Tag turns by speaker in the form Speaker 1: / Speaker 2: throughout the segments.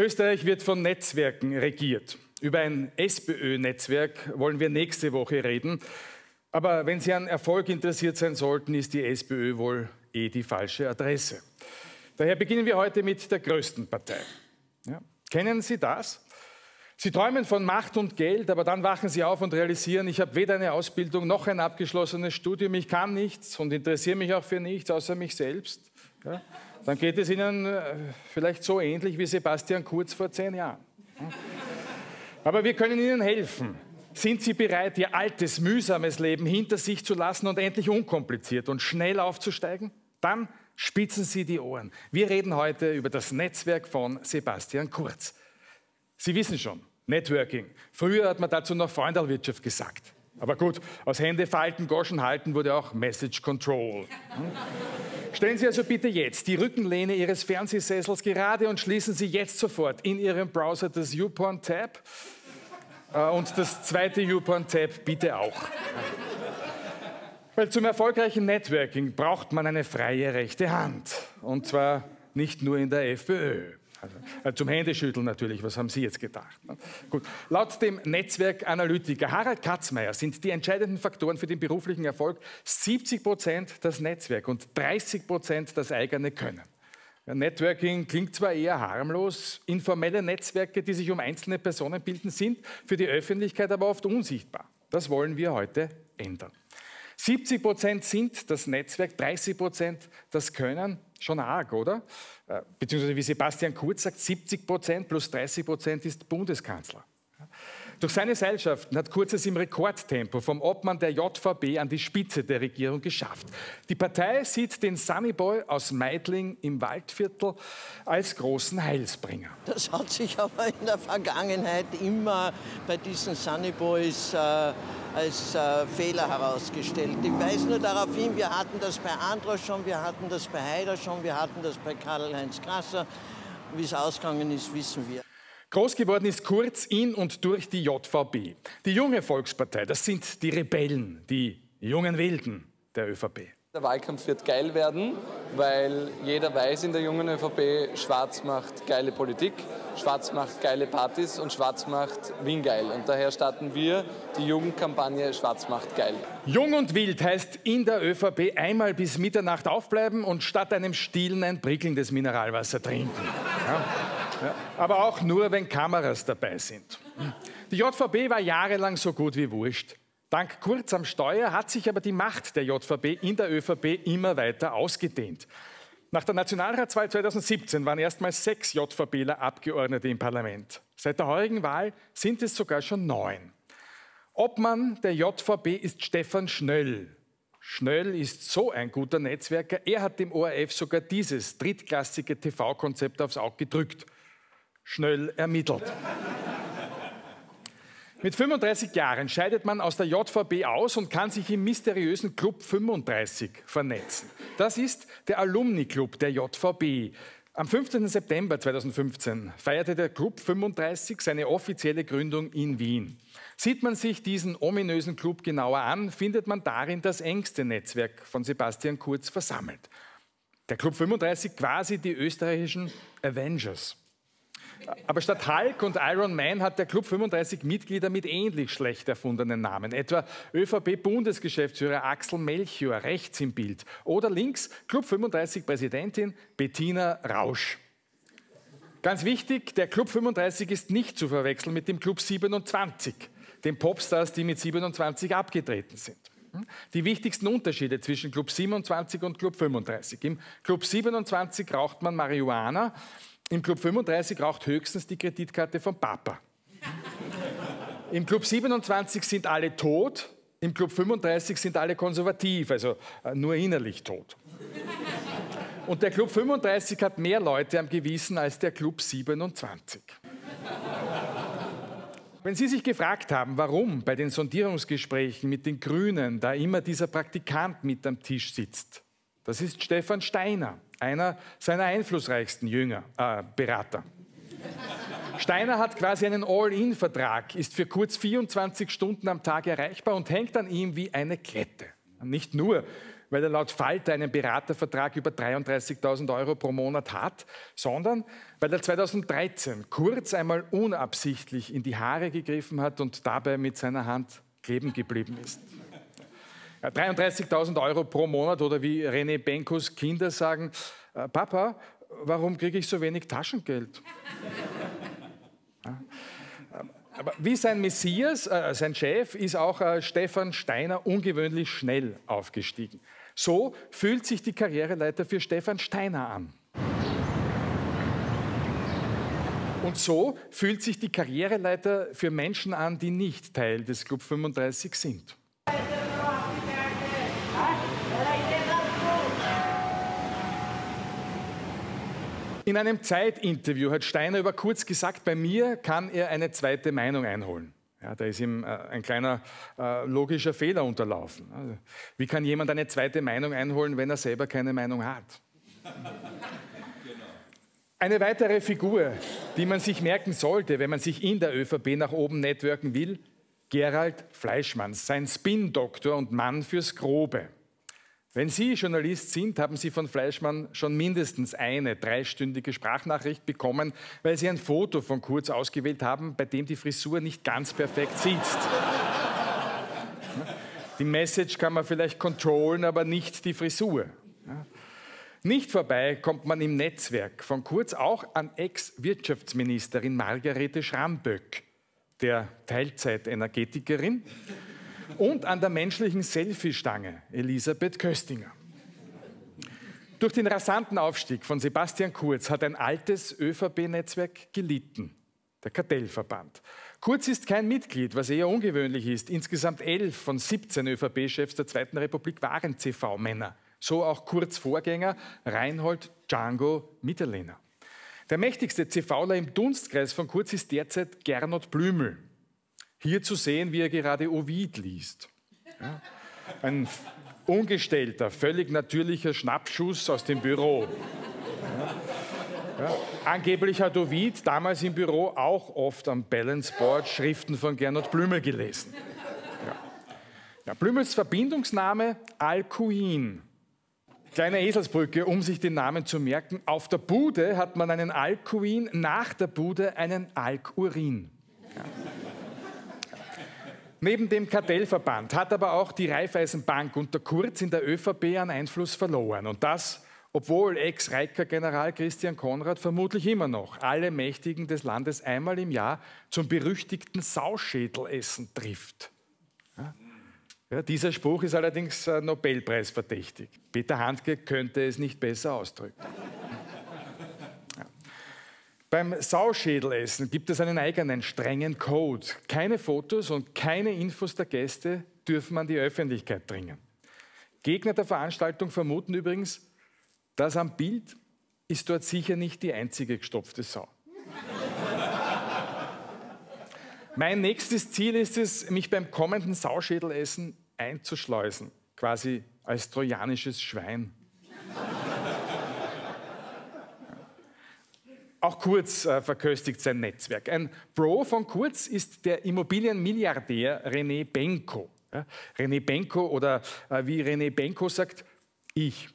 Speaker 1: Österreich wird von Netzwerken regiert. Über ein SPÖ-Netzwerk wollen wir nächste Woche reden. Aber wenn Sie an Erfolg interessiert sein sollten, ist die SPÖ wohl eh die falsche Adresse. Daher beginnen wir heute mit der größten Partei. Ja. Kennen Sie das? Sie träumen von Macht und Geld, aber dann wachen Sie auf und realisieren, ich habe weder eine Ausbildung noch ein abgeschlossenes Studium, ich kann nichts und interessiere mich auch für nichts außer mich selbst. Ja dann geht es Ihnen äh, vielleicht so ähnlich wie Sebastian Kurz vor zehn Jahren. Aber wir können Ihnen helfen. Sind Sie bereit, Ihr altes, mühsames Leben hinter sich zu lassen und endlich unkompliziert und schnell aufzusteigen? Dann spitzen Sie die Ohren. Wir reden heute über das Netzwerk von Sebastian Kurz. Sie wissen schon, Networking. Früher hat man dazu noch Freundalwirtschaft gesagt. Aber gut, aus Hände falten, Goschen halten wurde auch Message Control. Hm? Stellen Sie also bitte jetzt die Rückenlehne Ihres Fernsehsessels gerade und schließen Sie jetzt sofort in Ihrem Browser das YouPorn-Tab äh, und das zweite YouPorn-Tab bitte auch. Weil zum erfolgreichen Networking braucht man eine freie rechte Hand. Und zwar nicht nur in der FPÖ. Also, äh, zum Händeschütteln natürlich, was haben Sie jetzt gedacht? Ne? Gut. Laut dem Netzwerkanalytiker Harald Katzmeier sind die entscheidenden Faktoren für den beruflichen Erfolg 70 Prozent das Netzwerk und 30 Prozent das eigene Können. Networking klingt zwar eher harmlos, informelle Netzwerke, die sich um einzelne Personen bilden, sind für die Öffentlichkeit aber oft unsichtbar. Das wollen wir heute ändern. 70 Prozent sind das Netzwerk, 30 Prozent das Können. Schon arg, oder? Äh, beziehungsweise wie Sebastian Kurz sagt, 70 Prozent plus 30 Prozent ist Bundeskanzler. Durch seine Seilschaften hat Kurz es im Rekordtempo vom Obmann der JVB an die Spitze der Regierung geschafft. Die Partei sieht den Sunnyboy aus Meidling im Waldviertel als großen Heilsbringer.
Speaker 2: Das hat sich aber in der Vergangenheit immer bei diesen Sunnyboys äh, als äh, Fehler herausgestellt. Ich weise nur darauf hin, wir hatten das bei Andros schon, wir hatten das bei Haider schon, wir hatten das bei Karl-Heinz Krasser. Wie es ausgegangen ist, wissen wir.
Speaker 1: Groß geworden ist Kurz in und durch die JVB. Die junge Volkspartei, das sind die Rebellen, die jungen Wilden der ÖVP.
Speaker 3: Der Wahlkampf wird geil werden, weil jeder weiß in der jungen ÖVP, Schwarz macht geile Politik, Schwarz macht geile Partys und Schwarz macht Wien geil. Und daher starten wir die Jugendkampagne Schwarz macht geil.
Speaker 1: Jung und wild heißt in der ÖVP einmal bis Mitternacht aufbleiben und statt einem Stillen ein prickelndes Mineralwasser trinken. Ja. Aber auch nur, wenn Kameras dabei sind. Die JVP war jahrelang so gut wie wurscht. Dank Kurz am Steuer hat sich aber die Macht der JVP in der ÖVP immer weiter ausgedehnt. Nach der Nationalratswahl 2017 waren erstmals sechs JVPler Abgeordnete im Parlament. Seit der heurigen Wahl sind es sogar schon neun. Obmann der JVP ist Stefan Schnöll. Schnöll ist so ein guter Netzwerker, er hat dem ORF sogar dieses drittklassige TV-Konzept aufs Auge gedrückt. Schnöll ermittelt. Mit 35 Jahren scheidet man aus der JVB aus und kann sich im mysteriösen Club 35 vernetzen. Das ist der Alumni-Club der JVB. Am 15. September 2015 feierte der Club 35 seine offizielle Gründung in Wien. Sieht man sich diesen ominösen Club genauer an, findet man darin das engste Netzwerk von Sebastian Kurz versammelt. Der Club 35 quasi die österreichischen Avengers. Aber statt Hulk und Iron Man hat der Club 35 Mitglieder mit ähnlich schlecht erfundenen Namen. Etwa ÖVP-Bundesgeschäftsführer Axel Melchior, rechts im Bild. Oder links Club 35 Präsidentin Bettina Rausch. Ganz wichtig, der Club 35 ist nicht zu verwechseln mit dem Club 27, den Popstars, die mit 27 abgetreten sind. Die wichtigsten Unterschiede zwischen Club 27 und Club 35. Im Club 27 raucht man Marihuana, im Club 35 raucht höchstens die Kreditkarte vom Papa. Im Club 27 sind alle tot, im Club 35 sind alle konservativ, also äh, nur innerlich tot. Und der Club 35 hat mehr Leute am Gewissen als der Club 27. Wenn Sie sich gefragt haben, warum bei den Sondierungsgesprächen mit den Grünen da immer dieser Praktikant mit am Tisch sitzt, das ist Stefan Steiner einer seiner einflussreichsten Jünger, äh, Berater. Steiner hat quasi einen All-In-Vertrag, ist für kurz 24 Stunden am Tag erreichbar und hängt an ihm wie eine Klette. Nicht nur, weil er laut Falter einen Beratervertrag über 33.000 Euro pro Monat hat, sondern weil er 2013 kurz einmal unabsichtlich in die Haare gegriffen hat und dabei mit seiner Hand kleben geblieben ist. 33.000 Euro pro Monat oder wie René Benkos Kinder sagen, äh, Papa, warum kriege ich so wenig Taschengeld? Aber wie sein Messias, äh, sein Chef, ist auch äh, Stefan Steiner ungewöhnlich schnell aufgestiegen. So fühlt sich die Karriereleiter für Stefan Steiner an. Und so fühlt sich die Karriereleiter für Menschen an, die nicht Teil des Club 35 sind. In einem Zeitinterview hat Steiner über kurz gesagt, bei mir kann er eine zweite Meinung einholen. Ja, da ist ihm äh, ein kleiner äh, logischer Fehler unterlaufen. Also, wie kann jemand eine zweite Meinung einholen, wenn er selber keine Meinung hat? Eine weitere Figur, die man sich merken sollte, wenn man sich in der ÖVP nach oben networken will, Gerald Fleischmann, sein Spin-Doktor und Mann fürs Grobe. Wenn Sie Journalist sind, haben Sie von Fleischmann schon mindestens eine dreistündige Sprachnachricht bekommen, weil Sie ein Foto von Kurz ausgewählt haben, bei dem die Frisur nicht ganz perfekt sitzt. Die Message kann man vielleicht kontrollen, aber nicht die Frisur. Nicht vorbei kommt man im Netzwerk von Kurz auch an Ex-Wirtschaftsministerin Margarete Schramböck, der Teilzeitenergetikerin und an der menschlichen Selfie-Stange Elisabeth Köstinger. Durch den rasanten Aufstieg von Sebastian Kurz hat ein altes ÖVP-Netzwerk gelitten, der Kartellverband. Kurz ist kein Mitglied, was eher ungewöhnlich ist. Insgesamt elf von 17 ÖVP-Chefs der Zweiten Republik waren CV-Männer. So auch Kurz Vorgänger Reinhold Django Mitterlehner. Der mächtigste CVler im Dunstkreis von Kurz ist derzeit Gernot Blümel. Hier zu sehen, wie er gerade Ovid liest. Ja, ein ungestellter, völlig natürlicher Schnappschuss aus dem Büro. Ja, ja, angeblich hat Ovid damals im Büro auch oft am Balanceboard Schriften von Gernot Blümel gelesen. Ja. Blümels Verbindungsname Alcuin. Kleine Eselsbrücke, um sich den Namen zu merken. Auf der Bude hat man einen Alcuin, nach der Bude einen Alkurin. Ja. Neben dem Kartellverband hat aber auch die Raiffeisenbank unter Kurz in der ÖVP an Einfluss verloren. Und das, obwohl Ex-Reiker-General Christian Konrad vermutlich immer noch alle Mächtigen des Landes einmal im Jahr zum berüchtigten Sauschädelessen trifft. Ja? Dieser Spruch ist allerdings äh, Nobelpreis verdächtig. Peter Handke könnte es nicht besser ausdrücken. Beim Sauschädelessen gibt es einen eigenen strengen Code. Keine Fotos und keine Infos der Gäste dürfen an die Öffentlichkeit dringen. Gegner der Veranstaltung vermuten übrigens, dass am Bild ist dort sicher nicht die einzige gestopfte Sau. mein nächstes Ziel ist es, mich beim kommenden Sauschädelessen einzuschleusen, quasi als trojanisches Schwein. Auch Kurz äh, verköstigt sein Netzwerk. Ein Bro von Kurz ist der Immobilienmilliardär René Benko. René Benko oder äh, wie René Benko sagt, ich.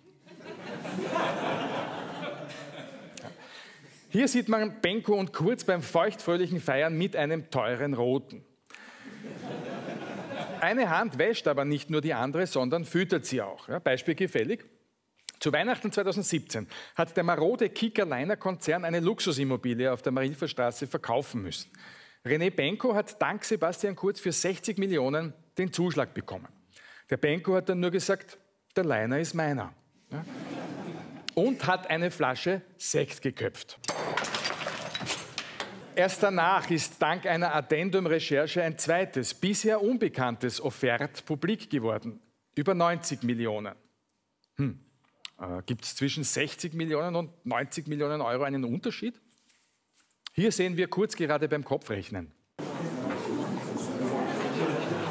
Speaker 1: Hier sieht man Benko und Kurz beim feuchtfröhlichen Feiern mit einem teuren Roten. Eine Hand wäscht aber nicht nur die andere, sondern füttert sie auch. Ja, Beispiel gefällig. Zu Weihnachten 2017 hat der marode Kicker-Liner-Konzern eine Luxusimmobilie auf der Marilfer Straße verkaufen müssen. René Benko hat dank Sebastian Kurz für 60 Millionen den Zuschlag bekommen. Der Benko hat dann nur gesagt, der Liner ist meiner. Ja? Und hat eine Flasche Sekt geköpft. Erst danach ist dank einer Addendum-Recherche ein zweites, bisher unbekanntes Offert publik geworden. Über 90 Millionen. Hm. Äh, Gibt es zwischen 60 Millionen und 90 Millionen Euro einen Unterschied? Hier sehen wir kurz gerade beim Kopfrechnen.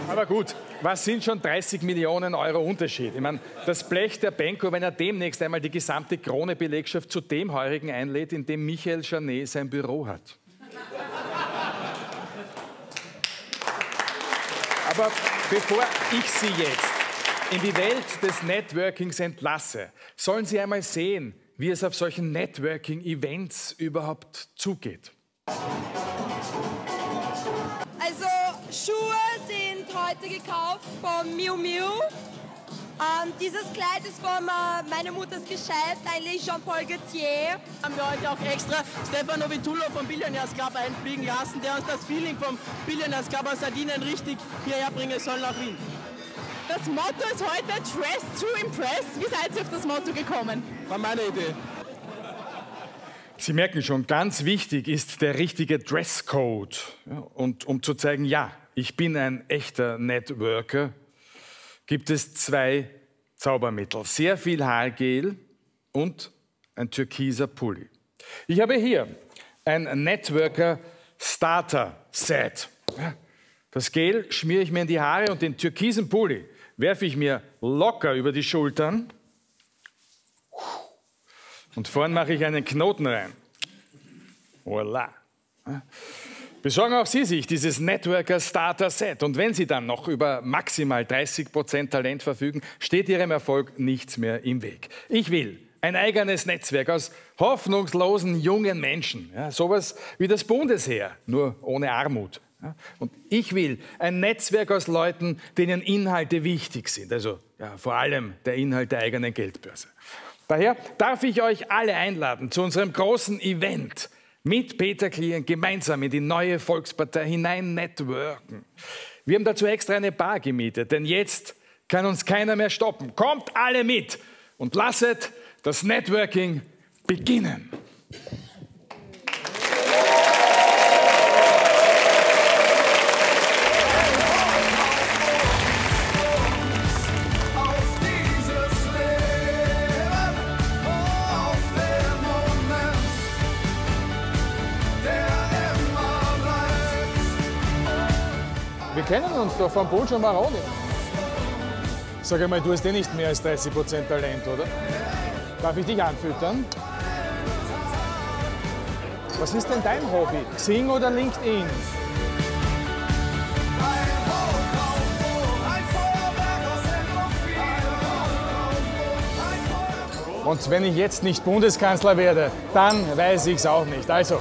Speaker 1: Aber gut, was sind schon 30 Millionen Euro Unterschied? Ich meine, das Blech der Benko, wenn er demnächst einmal die gesamte Krone-Belegschaft zu dem Heurigen einlädt, in dem Michael Janet sein Büro hat. Aber bevor ich Sie jetzt in die Welt des Networkings entlasse, sollen Sie einmal sehen, wie es auf solchen Networking-Events überhaupt zugeht.
Speaker 4: Also Schuhe sind heute gekauft von Miu Miu. Ähm, dieses Kleid ist von äh, meiner Mutters Geschäft, eigentlich Jean-Paul Gaultier.
Speaker 5: Haben wir heute auch extra Stefano Vitullo vom Billionaires Club einfliegen lassen, der uns das Feeling vom Billionaires Club aus Sardinien richtig hierher bringen soll nach Wien.
Speaker 6: Das Motto ist heute Dress to Impress. Wie seid ihr auf das Motto gekommen?
Speaker 5: War meine Idee.
Speaker 1: Sie merken schon, ganz wichtig ist der richtige Dresscode. Und um zu zeigen, ja, ich bin ein echter Networker, gibt es zwei Zaubermittel. Sehr viel Haargel und ein türkiser Pulli. Ich habe hier ein Networker Starter Set. Das Gel schmiere ich mir in die Haare und den türkisen Pulli werfe ich mir locker über die Schultern und vorn mache ich einen Knoten rein. Voila. Besorgen auch Sie sich dieses Networker Starter Set. Und wenn Sie dann noch über maximal 30% Talent verfügen, steht Ihrem Erfolg nichts mehr im Weg. Ich will ein eigenes Netzwerk aus hoffnungslosen jungen Menschen. Ja, sowas wie das Bundesheer, nur ohne Armut. Ja, und ich will ein Netzwerk aus Leuten, denen Inhalte wichtig sind. Also ja, vor allem der Inhalt der eigenen Geldbörse. Daher darf ich euch alle einladen zu unserem großen Event mit Peter Klien gemeinsam in die neue Volkspartei hinein networken. Wir haben dazu extra eine Bar gemietet, denn jetzt kann uns keiner mehr stoppen. Kommt alle mit und lasset das Networking beginnen. Wir kennen uns doch von Boccio Maroni. Sag einmal, du hast eh nicht mehr als 30% Talent, oder? Darf ich dich anfüttern? Was ist denn dein Hobby? Xing oder LinkedIn? Und wenn ich jetzt nicht Bundeskanzler werde, dann weiß ich es auch nicht. Also,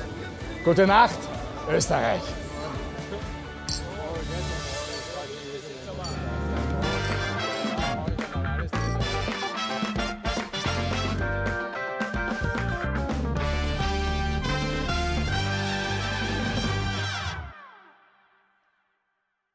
Speaker 1: gute Nacht, Österreich.